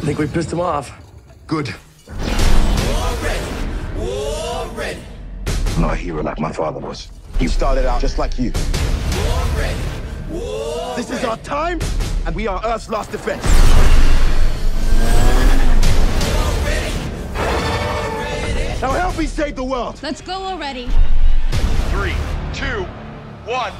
think we pissed him off. Good. I'm not a hero like my father was. He started out just like you. This is our time, and we are Earth's last defense. Now help me save the world. Let's go already. Three, two, one.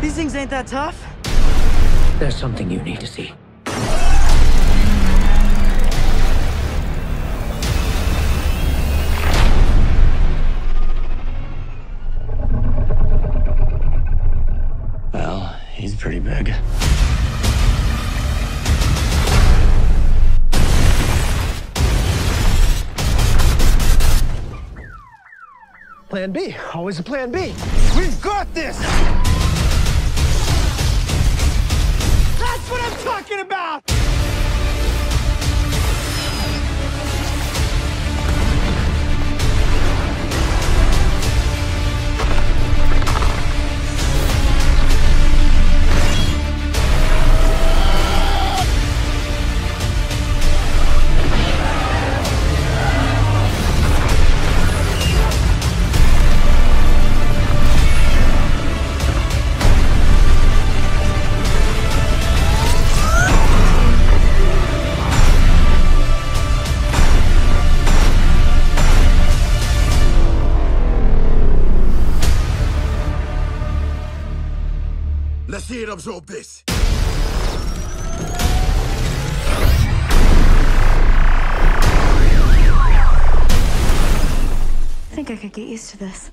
These things ain't that tough. There's something you need to see. Well, he's pretty big. Plan B. Always a plan B. We've got this! Talking about! This. I think I could get used to this.